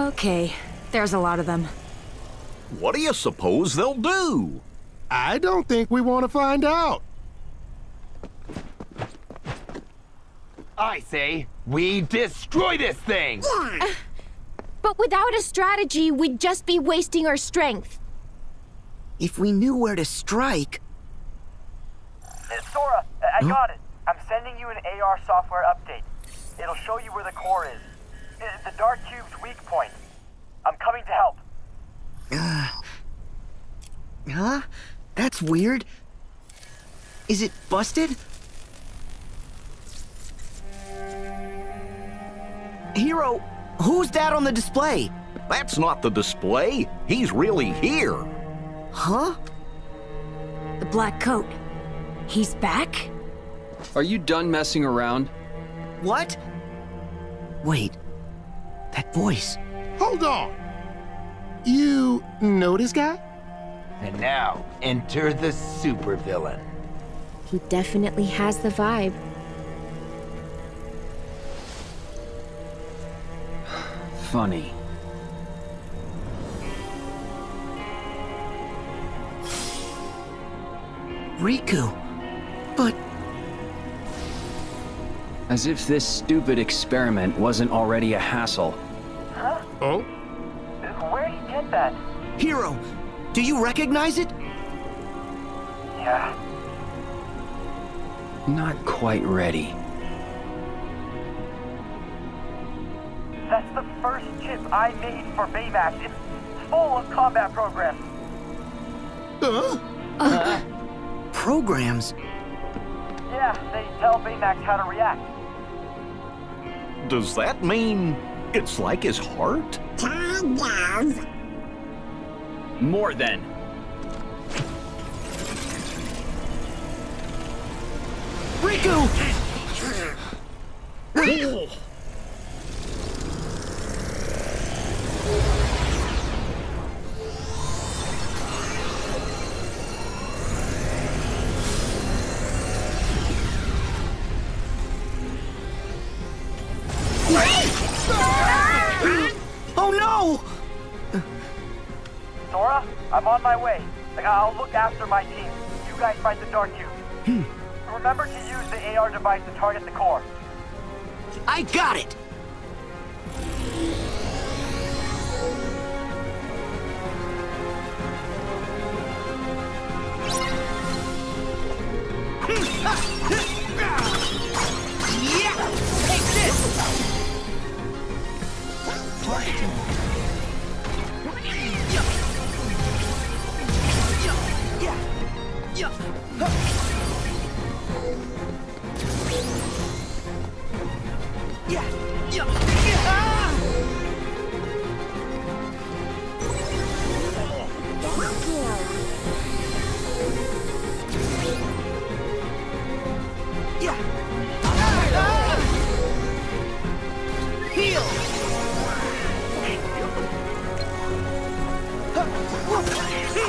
Okay, there's a lot of them. What do you suppose they'll do? I don't think we want to find out. I say, we destroy this thing! But without a strategy, we'd just be wasting our strength. If we knew where to strike... Uh, Sora, I got it. I'm sending you an AR software update. It'll show you where the core is. Uh, The Dark Cube's weak point. I'm coming to help. Huh? That's weird. Is it busted? Hiro, who's that on the display? That's not the display. He's really here. Huh? The black coat. He's back? Are you done messing around? What? Wait. That voice. Hold on. You know this guy? And now, enter the supervillain. He definitely has the vibe. Funny. Riku. But As if this stupid experiment wasn't already a hassle. Huh? Oh? Where'd he get that? Hiro, do you recognize it? Yeah. Not quite ready. That's the first chip I made for Baymax. It's full of combat programs. Huh? Uh-huh. Programs. Yeah, they tell Baymax how to react. Does that mean it's like his heart? More than. Riku! Oh no! Sora, I'm on my way. I'll look after my team. You guys fight the Dark Cube. Hmm. Remember to use the AR device to target the core. I got it! Yeah. Yeah.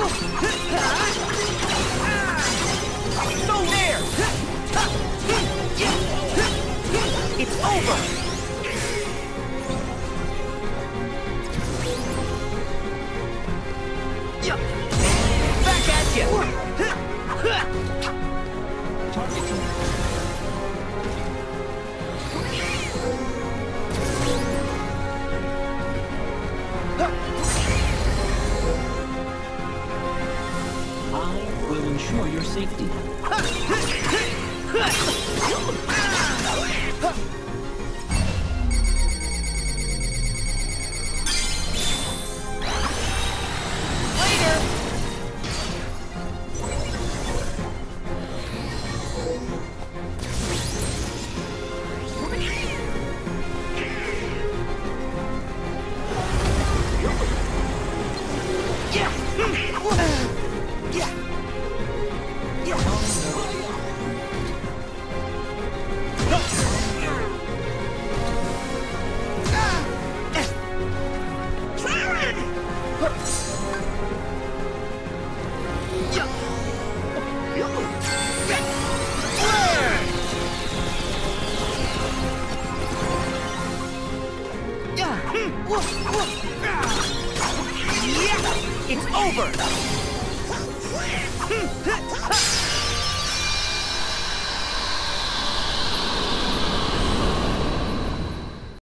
Oh! Safety. It's over!